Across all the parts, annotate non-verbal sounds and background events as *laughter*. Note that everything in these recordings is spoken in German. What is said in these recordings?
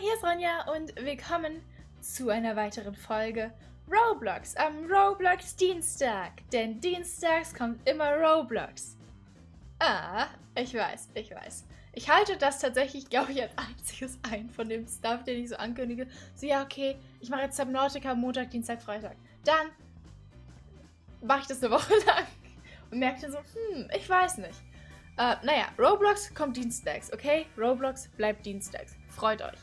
hier ist Ronja und willkommen zu einer weiteren Folge Roblox am Roblox Dienstag. Denn dienstags kommt immer Roblox. Ah, ich weiß, ich weiß. Ich halte das tatsächlich, glaube ich, als einziges ein von dem Stuff, den ich so ankündige. So, ja, okay, ich mache jetzt Subnautica Montag, Dienstag, Freitag. Dann mache ich das eine Woche *laughs* lang und merke so, hm, ich weiß nicht. Äh, naja, Roblox kommt dienstags, okay? Roblox bleibt dienstags. Freut euch.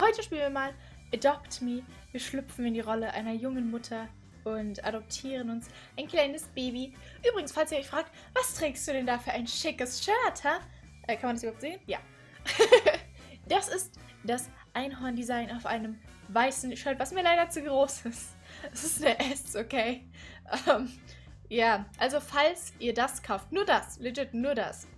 Heute spielen wir mal Adopt Me. Wir schlüpfen in die Rolle einer jungen Mutter und adoptieren uns ein kleines Baby. Übrigens, falls ihr euch fragt, was trägst du denn da für ein schickes Shirt, ha? Äh, kann man das überhaupt sehen? Ja. *laughs* das ist das Einhorn-Design auf einem weißen Shirt, was mir leider zu groß ist. Es ist eine S, okay? Ähm, ja, also falls ihr das kauft, nur das, legit nur das,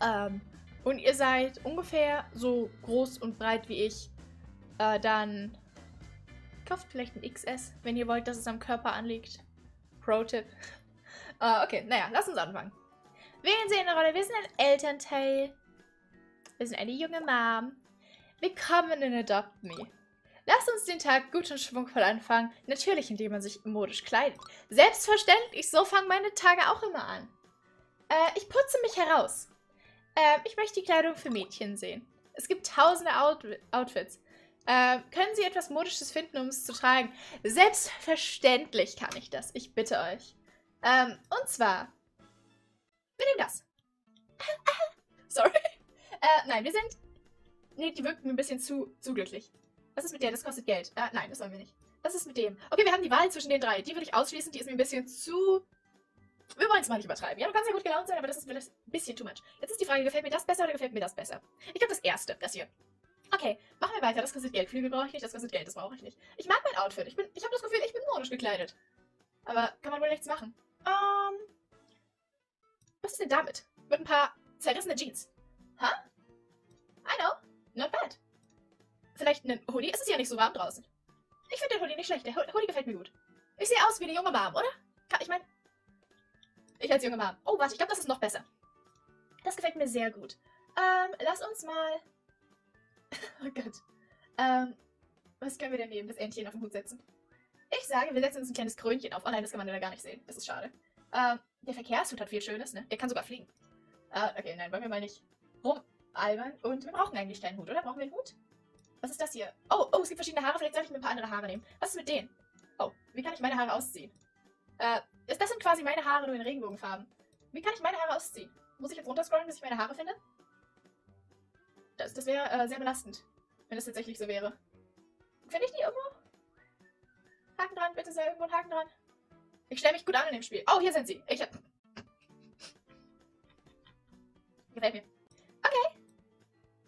ähm, und ihr seid ungefähr so groß und breit wie ich, äh, dann kauft vielleicht ein XS, wenn ihr wollt, dass es am Körper anliegt. Pro-Tipp. *laughs* äh, okay, naja, lass uns anfangen. Wählen Sie eine Rolle. Wir sind ein Elternteil. Wir sind eine junge Mom. Willkommen in Adopt Me. Lasst uns den Tag gut und schwungvoll anfangen. Natürlich, indem man sich modisch kleidet. Selbstverständlich, so fangen meine Tage auch immer an. Äh, ich putze mich heraus. Ähm, ich möchte die Kleidung für Mädchen sehen. Es gibt tausende Out Outfits. Ähm, können Sie etwas Modisches finden, um es zu tragen? Selbstverständlich kann ich das. Ich bitte euch. Ähm, und zwar. Wir nehmen das. *laughs* Sorry. Äh, nein, wir sind. Nee, die wirken mir ein bisschen zu, zu glücklich. Was ist mit der? Das kostet Geld. Äh, nein, das wollen wir nicht. Was ist mit dem? Okay, wir haben die Wahl zwischen den drei. Die würde ich ausschließen. Die ist mir ein bisschen zu wir wollen es mal nicht übertreiben. Ja, du kannst ja gut gelaunt sein, aber das ist vielleicht ein bisschen too much. Jetzt ist die Frage, gefällt mir das besser oder gefällt mir das besser? Ich glaube, das erste, das hier. Okay, machen wir weiter. Das kostet Geld. Flügel brauche ich nicht, das kostet Geld, das brauche ich nicht. Ich mag mein Outfit. Ich, ich habe das Gefühl, ich bin modisch gekleidet. Aber kann man wohl nichts machen. Ähm. Was ist denn damit? Mit ein paar zerrissene Jeans. Huh? I know. Not bad. Vielleicht einen Hoodie? Es ist ja nicht so warm draußen. Ich finde den Hoodie nicht schlecht. Der Hoodie gefällt mir gut. Ich sehe aus wie eine junge Mom, oder? Ich meine, ich als junge Mom. Oh, warte, ich glaube, das ist noch besser. Das gefällt mir sehr gut. Ähm, lass uns mal... *laughs* oh Gott. Ähm, was können wir denn nehmen, das Entchen auf den Hut setzen? Ich sage, wir setzen uns ein kleines Krönchen auf. Oh nein, das kann man da gar nicht sehen. Das ist schade. Ähm, der Verkehrshut hat viel Schönes, ne? Der kann sogar fliegen. Äh, okay, nein, wollen wir mal nicht rumalbern. Und wir brauchen eigentlich keinen Hut, oder? Brauchen wir einen Hut? Was ist das hier? Oh, oh, es gibt verschiedene Haare. Vielleicht soll ich mir ein paar andere Haare nehmen. Was ist mit denen? Oh, wie kann ich meine Haare ausziehen? Äh, das sind quasi meine Haare nur in Regenbogenfarben. Wie kann ich meine Haare ausziehen? Muss ich jetzt runterscrollen, bis ich meine Haare finde? Das, das wäre äh, sehr belastend, wenn das tatsächlich so wäre. Finde ich die irgendwo? Haken dran, bitte sehr, irgendwo ein Haken dran. Ich stelle mich gut an in dem Spiel. Oh, hier sind sie. Ich hab... Gefällt mir. Okay.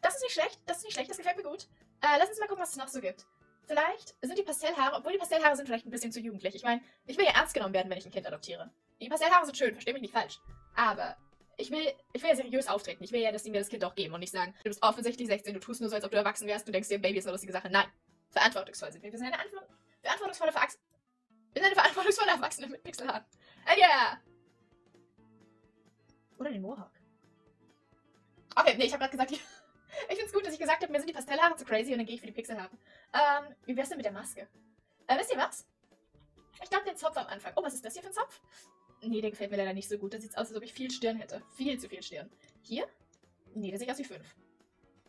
Das ist nicht schlecht. Das ist nicht schlecht. Das gefällt mir gut. Äh, lass uns mal gucken, was es noch so gibt. Vielleicht sind die Pastellhaare, obwohl die Pastellhaare sind vielleicht ein bisschen zu jugendlich. Ich meine, ich will ja ernst genommen werden, wenn ich ein Kind adoptiere. Die Pastellhaare sind schön, versteh mich nicht falsch. Aber ich will, ich will ja seriös auftreten. Ich will ja, dass die mir das Kind auch geben und nicht sagen, du bist offensichtlich 16, du tust nur so, als ob du erwachsen wärst und denkst dir, Baby ist eine lustige Sache. Nein. Verantwortungsvoll sind wir. Wir sind eine Anver verantwortungsvolle Verachs Wir sind eine verantwortungsvolle Erwachsene mit Pixelhaaren. Ah, yeah! Oder den Mohawk. Okay, nee, ich habe gerade gesagt, *laughs* ich, ich finde es gut, dass ich gesagt habe, mir sind die Pastellhaare zu crazy und dann gehe ich für die Pixelhaare. Ähm, wie wär's denn mit der Maske? Äh, wisst ihr was? Ich glaube, den Zopf am Anfang. Oh, was ist das hier für ein Zopf? Nee, der gefällt mir leider nicht so gut. Da sieht aus, als ob ich viel Stirn hätte. Viel zu viel Stirn. Hier? Nee, der sieht aus wie 5.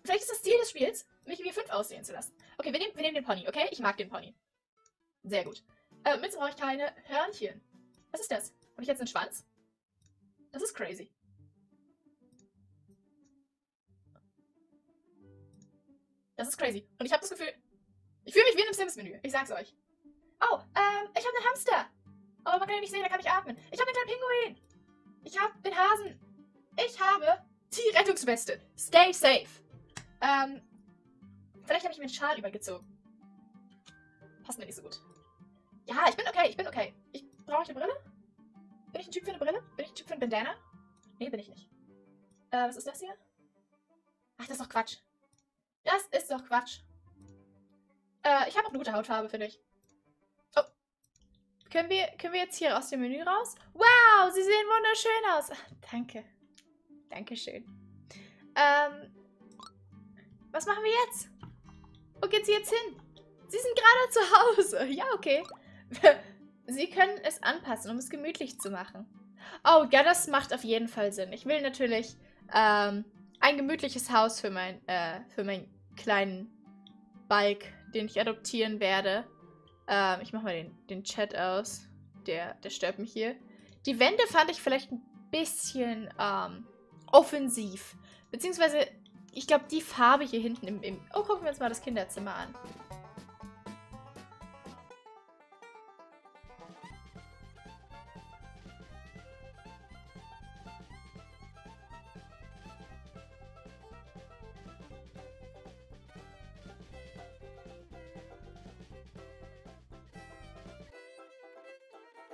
Vielleicht ist das Ziel des Spiels, mich wie 5 aussehen zu lassen. Okay, wir nehmen, wir nehmen den Pony, okay? Ich mag den Pony. Sehr gut. Äh, Mütze brauche ich keine. Hörnchen. Was ist das? Habe ich jetzt einen Schwanz? Das ist crazy. Das ist crazy. Und ich habe das Gefühl, ich fühle mich wie in einem Sims-Menü. Ich sag's euch. Oh, ähm, ich habe einen Hamster. Oh, man kann ihn nicht sehen, er kann nicht atmen. Ich habe einen kleinen Pinguin. Ich habe den Hasen. Ich habe die Rettungsweste. Stay safe. Ähm, vielleicht habe ich mir einen Schal übergezogen. Passt mir nicht so gut. Ja, ich bin okay, ich bin okay. Ich brauche ich eine Brille? Bin ich ein Typ für eine Brille? Bin ich ein Typ für ein Bandana? Nee, bin ich nicht. Äh, was ist das hier? Ach, das ist doch Quatsch. Das ist doch Quatsch. Äh, ich habe auch eine gute Hautfarbe, finde ich. Können wir, können wir jetzt hier aus dem Menü raus? Wow, sie sehen wunderschön aus. Danke. Dankeschön. Ähm, was machen wir jetzt? Wo geht sie jetzt hin? Sie sind gerade zu Hause. *laughs* Ja, okay. *laughs* Sie können es anpassen, um es gemütlich zu machen. Oh, ja, das macht auf jeden Fall Sinn. Ich will natürlich ähm, ein gemütliches Haus für, mein, äh, für meinen kleinen Balk, den ich adoptieren werde. Ähm, ich mache mal den, den Chat aus. Der, der stört mich hier. Die Wände fand ich vielleicht ein bisschen ähm, offensiv. Beziehungsweise, ich glaube, die Farbe hier hinten im, im... Oh, gucken wir uns mal das Kinderzimmer an.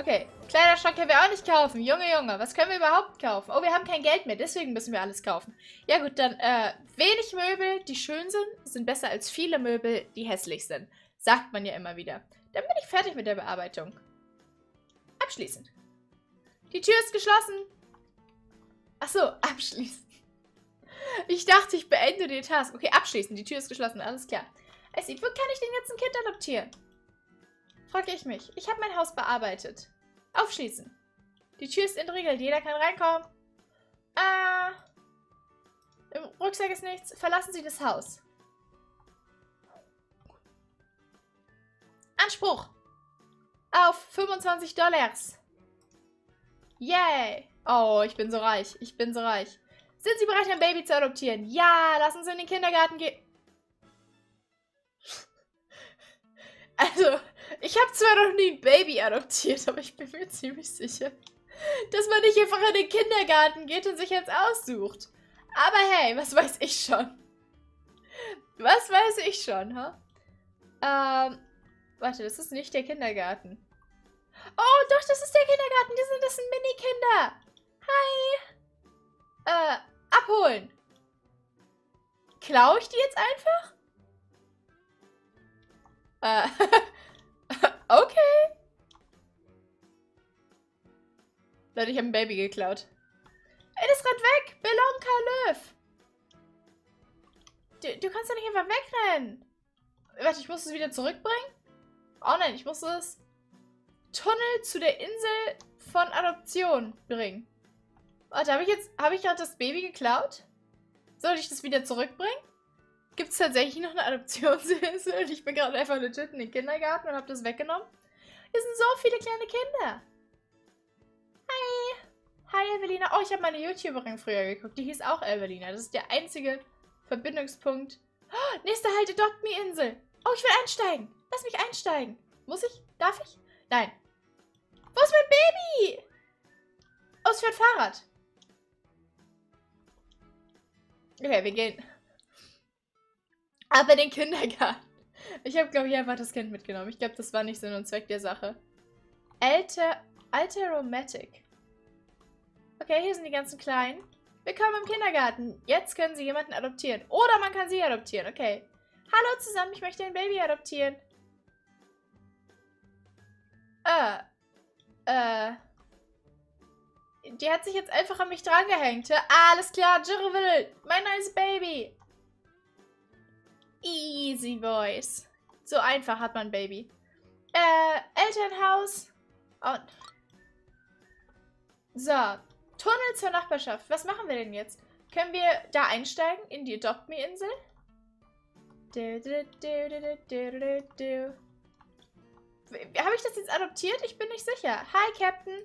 Okay, Kleiderschrank können wir auch nicht kaufen. Junge, Junge, was können wir überhaupt kaufen? Oh, wir haben kein Geld mehr, deswegen müssen wir alles kaufen. Ja gut, dann äh, wenig Möbel, die schön sind, sind besser als viele Möbel, die hässlich sind. Sagt man ja immer wieder. Dann bin ich fertig mit der Bearbeitung. Abschließend. Die Tür ist geschlossen. Achso, *laughs* abschließen. Ich dachte, ich beende den Task. Okay, abschließen. Die Tür ist geschlossen. Alles klar. Es sieht, wo kann ich denn jetzt ein Kind adoptieren? Frage ich mich. Ich habe mein Haus bearbeitet. Aufschließen. Die Tür ist entriegelt. Jeder kann reinkommen. Ah. Im Rucksack ist nichts. Verlassen Sie das Haus. Anspruch. Auf 25 Dollars. Yay. Oh, ich bin so reich. Ich bin so reich. Sind Sie bereit, ein Baby zu adoptieren? Ja, lass uns in den Kindergarten gehen. *laughs* Also, ich habe zwar noch nie ein Baby adoptiert, aber ich bin mir ziemlich sicher, dass man nicht einfach in den Kindergarten geht und sich jetzt aussucht. Aber hey, was weiß ich schon? Was weiß ich schon, ha? Ähm, warte, das ist nicht der Kindergarten. Oh, doch, das ist der Kindergarten. Die sind, das sind Mini-Kinder. Hi. Äh, abholen. Klaue ich die jetzt einfach? Äh, *laughs* Okay. Leute, ich habe ein Baby geklaut. Ey, das rennt weg. Belonka Löw. Du, du kannst doch nicht einfach wegrennen. Warte, ich muss es wieder zurückbringen? Oh nein, ich muss es Tunnel zu der Insel von Adoption bringen. Warte, habe ich jetzt, habe ich gerade das Baby geklaut? Soll ich das wieder zurückbringen? Gibt es tatsächlich noch eine Adoptionshilfe? Und ich bin gerade einfach legit in den Kindergarten und habe das weggenommen. Hier sind so viele kleine Kinder. Hi. Hi, Evelina. Oh, ich habe meine YouTuberin früher geguckt. Die hieß auch Evelina. Das ist der einzige Verbindungspunkt. Oh, nächste Halte Dotmi-Insel. Oh, ich will einsteigen. Lass mich einsteigen. Muss ich? Darf ich? Nein. Wo ist mein Baby? Oh, es fährt Fahrrad. Okay, wir gehen. Aber den Kindergarten. Ich habe, glaube ich, einfach das Kind mitgenommen. Ich glaube, das war nicht Sinn und Zweck der Sache. Alter, Alteromatic. Okay, hier sind die ganzen Kleinen. Willkommen im Kindergarten. Jetzt können Sie jemanden adoptieren. Oder man kann Sie adoptieren. Okay. Hallo zusammen, ich möchte ein Baby adoptieren. Äh. Äh. Die hat sich jetzt einfach an mich drangehängt. Alles klar, Jirville. Mein neues Baby. Easy Voice. So einfach hat man Baby. Äh, Elternhaus. Und. So. Tunnel zur Nachbarschaft. Was machen wir denn jetzt? Können wir da einsteigen? In die Adopt Me Insel? Habe ich das jetzt adoptiert? Ich bin nicht sicher. Hi, Captain.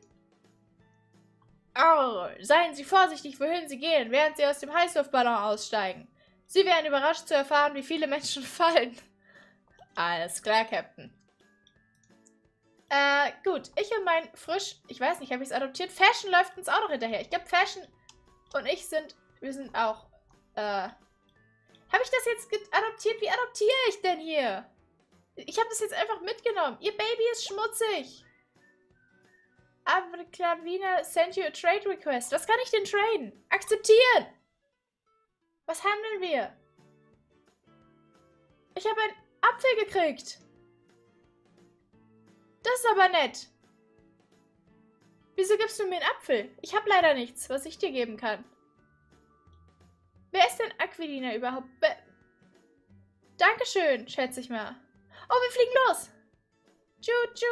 Oh, seien Sie vorsichtig, wohin Sie gehen, während Sie aus dem Heißluftballon aussteigen. Sie werden überrascht zu erfahren, wie viele Menschen *laughs* fallen. Alles klar, Captain. Äh, gut. Ich und mein frisch, ich weiß nicht, habe ich es adoptiert? Fashion läuft uns auch noch hinterher. Ich glaube, Fashion und ich sind, wir sind auch, äh, habe ich das jetzt adoptiert? Wie adoptiere ich denn hier? Ich habe das jetzt einfach mitgenommen. Ihr Baby ist schmutzig. Aber Klavina sent you a trade request. Was kann ich denn traden? Akzeptieren! Was handeln wir? Ich habe einen Apfel gekriegt. Das ist aber nett. Wieso gibst du mir einen Apfel? Ich habe leider nichts, was ich dir geben kann. Wer ist denn Aquilina überhaupt? Be Dankeschön, schätze ich mal. Oh, wir fliegen los. Tschu-tschu.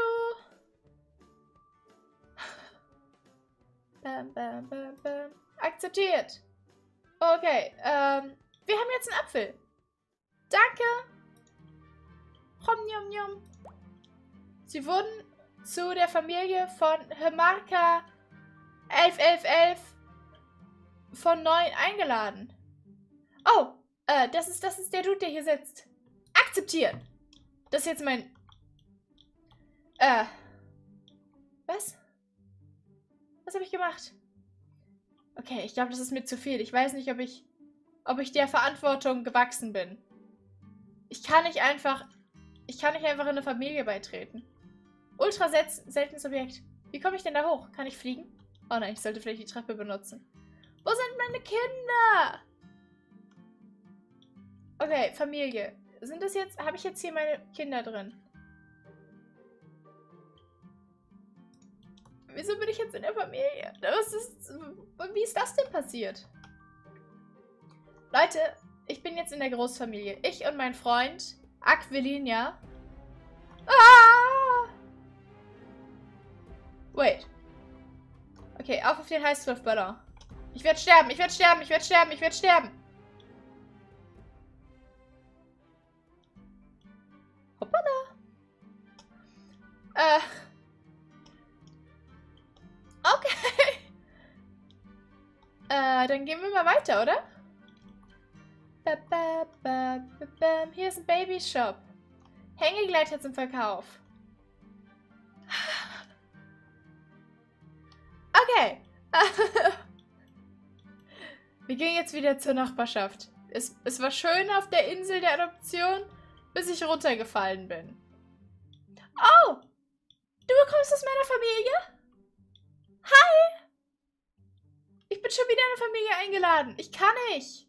*laughs* Bam, bam, bam, bam. Akzeptiert. Okay, ähm, wir haben jetzt einen Apfel. Danke. Hom, njom, njom. Sie wurden zu der Familie von Hemarka 111111 von 9 eingeladen. Oh, äh, das ist, das ist der Dude, der hier sitzt. Akzeptieren. Das ist jetzt mein... Äh. Was? Was habe ich gemacht? Okay, ich glaube, das ist mir zu viel. Ich weiß nicht, ob ich, ob ich der Verantwortung gewachsen bin. Ich kann nicht einfach, ich kann nicht einfach in eine Familie beitreten. Ultra seltenes Objekt. Wie komme ich denn da hoch? Kann ich fliegen? Oh nein, ich sollte vielleicht die Treppe benutzen. Wo sind meine Kinder? Okay, Familie. Sind das jetzt, habe ich jetzt hier meine Kinder drin? Wieso bin ich jetzt in der Familie? Was ist, wie ist das denn passiert? Leute, ich bin jetzt in der Großfamilie. Ich und mein Freund Aquilinia. Ah! Wait. Okay, auf auf den Heißluftballon. Ich werde sterben, ich werde sterben, ich werde sterben, ich werde sterben. Hoppala. Äh. Dann gehen wir mal weiter, oder? Hier ist ein Babyshop. Hängegleiter zum Verkauf. *laughs* Okay. *laughs* Wir gehen jetzt wieder zur Nachbarschaft. Es, es war schön auf der Insel der Adoption, bis ich runtergefallen bin. Oh! Du bekommst aus meiner Familie? Hi! Bin schon wieder in eine Familie eingeladen. Ich kann nicht.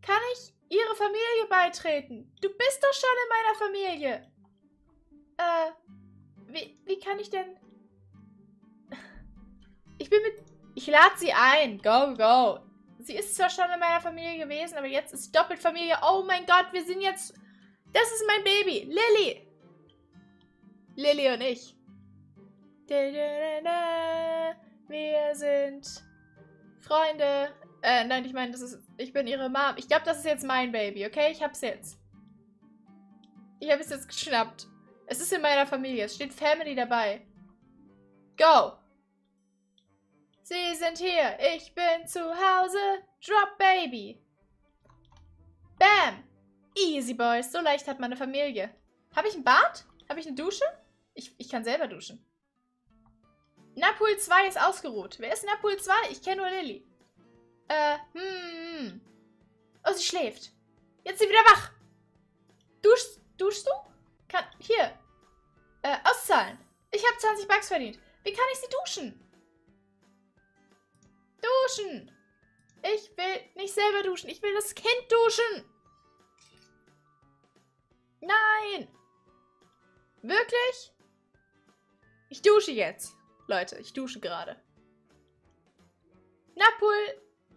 Kann ich ihre Familie beitreten? Du bist doch schon in meiner Familie. Äh, wie, wie kann ich denn... *laughs* Ich bin mit... Ich lade sie ein. Go, go. Sie ist zwar schon in meiner Familie gewesen, aber jetzt ist doppelt Familie. Oh mein Gott, wir sind jetzt... Das ist mein Baby. Lilly. Lilly und ich. Wir sind Freunde. Äh, nein, ich meine, das ist. Ich bin ihre Mom. Ich glaube, das ist jetzt mein Baby, okay? Ich hab's jetzt. Ich habe es jetzt geschnappt. Es ist in meiner Familie. Es steht Family dabei. Go! Sie sind hier. Ich bin zu Hause. Drop Baby. Bam! Easy Boys. So leicht hat meine Familie. Habe ich ein Bad? Habe ich eine Dusche? Ich, ich kann selber duschen. Napul 2 ist ausgeruht. Wer ist Napul 2? Ich kenne nur Lilly. Äh, hm. Oh, sie schläft. Jetzt ist sie wieder wach. Duschst, duschst du? Kann, hier. Äh, auszahlen. Ich habe 20 Bucks verdient. Wie kann ich sie duschen? Duschen. Ich will nicht selber duschen. Ich will das Kind duschen. Nein. Wirklich? Ich dusche jetzt. Leute, ich dusche gerade. Napul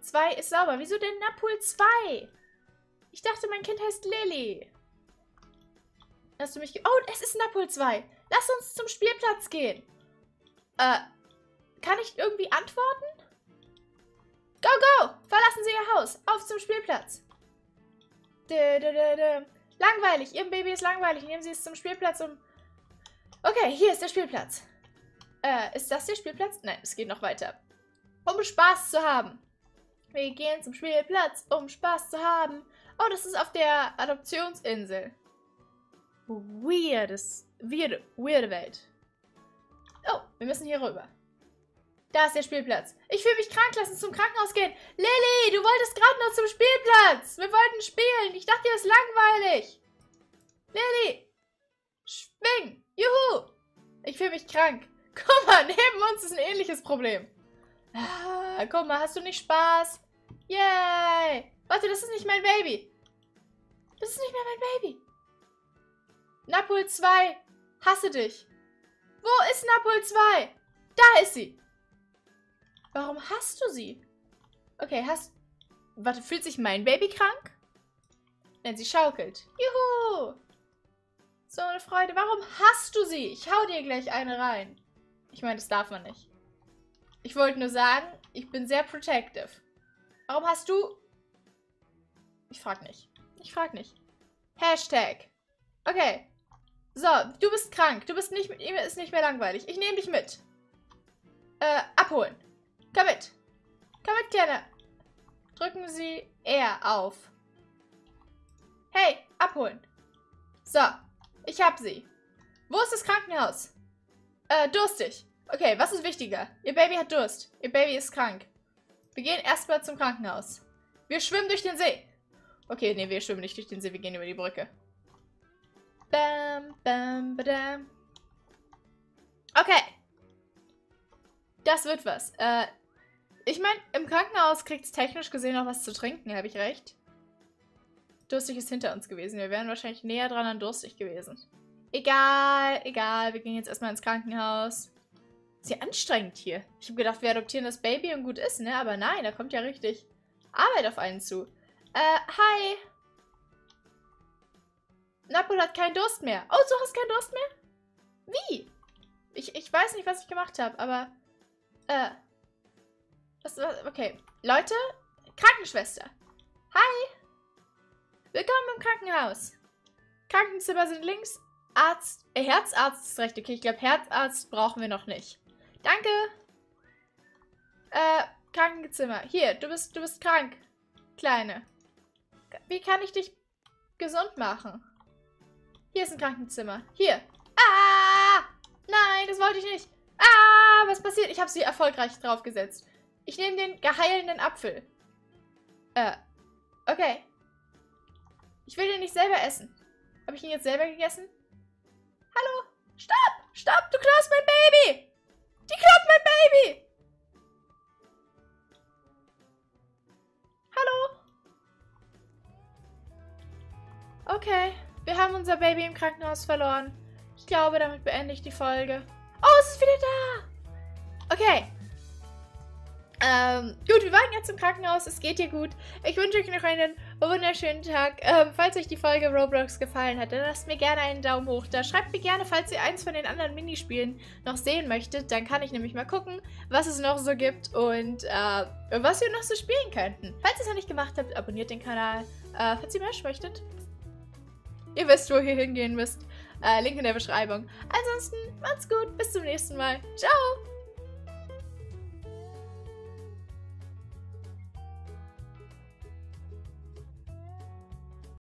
2 ist sauber. Wieso denn Napul 2? Ich dachte, mein Kind heißt Lilly. Hast du mich... Oh, es ist Napul 2. Lass uns zum Spielplatz gehen. Äh, kann ich irgendwie antworten? Go, go! Verlassen Sie Ihr Haus. Auf zum Spielplatz. Dö, dö, dö, langweilig. Ihr Baby ist langweilig. Nehmen Sie es zum Spielplatz um... Okay, hier ist der Spielplatz. Äh, ist das der Spielplatz? Nein, es geht noch weiter. Um Spaß zu haben. Wir gehen zum Spielplatz, um Spaß zu haben. Oh, das ist auf der Adoptionsinsel. Weirdes, weirde, weirde Welt. Oh, wir müssen hier rüber. Da ist der Spielplatz. Ich fühle mich krank, lass uns zum Krankenhaus gehen. Lilly, du wolltest gerade noch zum Spielplatz. Wir wollten spielen. Ich dachte, dir ist langweilig. Lilly, schwing. Juhu. Ich fühle mich krank. Guck mal, neben uns ist ein ähnliches Problem. Ah, guck mal, hast du nicht Spaß? Yay. Warte, das ist nicht mein Baby. Das ist nicht mehr mein Baby. Napol 2, hasse dich. Wo ist Napol 2? Da ist sie. Warum hast du sie? Okay, hast... Warte, fühlt sich mein Baby krank? Denn sie schaukelt. Juhu! So eine Freude. Warum hast du sie? Ich hau dir gleich eine rein. Ich meine, das darf man nicht. Ich wollte nur sagen, ich bin sehr protective. Warum hast du... Ich frag nicht. Ich frag nicht. Hashtag. Okay. So, du bist krank. Du bist nicht... Ihm ist nicht mehr langweilig. Ich nehme dich mit. Äh, abholen. Komm mit. Komm mit, Kleine. Drücken Sie R auf. Hey, abholen. So, ich hab sie. Wo ist das Krankenhaus? Äh, durstig. Okay, was ist wichtiger? Ihr Baby hat Durst. Ihr Baby ist krank. Wir gehen erstmal zum Krankenhaus. Wir schwimmen durch den See. Okay, nee, wir schwimmen nicht durch den See. Wir gehen über die Brücke. Bam, bam, badam. Okay. Das wird was. Äh, ich meine, im Krankenhaus kriegt es technisch gesehen noch was zu trinken, habe ich recht? Durstig ist hinter uns gewesen. Wir wären wahrscheinlich näher dran an durstig gewesen. Egal, egal. Wir gehen jetzt erstmal ins Krankenhaus. Ist ja anstrengend hier. Ich habe gedacht, wir adoptieren das Baby und gut ist, ne? Aber nein, da kommt ja richtig Arbeit auf einen zu. Äh, hi. Napol hat keinen Durst mehr. Oh, du hast keinen Durst mehr? Wie? Ich, ich weiß nicht, was ich gemacht habe, aber... Äh, was, was, okay. Leute, Krankenschwester. Hi. Willkommen im Krankenhaus. Krankenzimmer sind links. Arzt, äh, Herzarzt ist recht. Okay, ich glaube, Herzarzt brauchen wir noch nicht. Danke. Äh, Krankenzimmer. Hier, du bist, du bist krank. Kleine. Wie kann ich dich gesund machen? Hier ist ein Krankenzimmer. Hier. Ah! Nein, das wollte ich nicht. Ah, was passiert? Ich habe sie erfolgreich draufgesetzt. Ich nehme den geheilenden Apfel. Äh, okay. Ich will den nicht selber essen. Habe ich ihn jetzt selber gegessen? Hallo? Stopp! Stopp! Du klaust mein Baby! Die klaut mein Baby! Hallo? Okay. Wir haben unser Baby im Krankenhaus verloren. Ich glaube, damit beende ich die Folge. Oh, es ist wieder da! Okay. Ähm, gut, wir waren jetzt im Krankenhaus. Es geht dir gut. Ich wünsche euch noch einen wunderschönen Tag. Ähm, falls euch die Folge Roblox gefallen hat, dann lasst mir gerne einen Daumen hoch da. Schreibt mir gerne, falls ihr eins von den anderen Minispielen noch sehen möchtet. Dann kann ich nämlich mal gucken, was es noch so gibt und äh, was wir noch so spielen könnten. Falls ihr es noch nicht gemacht habt, abonniert den Kanal. Äh, falls ihr mehr möchtet, ihr wisst, wo ihr hingehen müsst. Äh, Link in der Beschreibung. Ansonsten, macht's gut. Bis zum nächsten Mal. Ciao!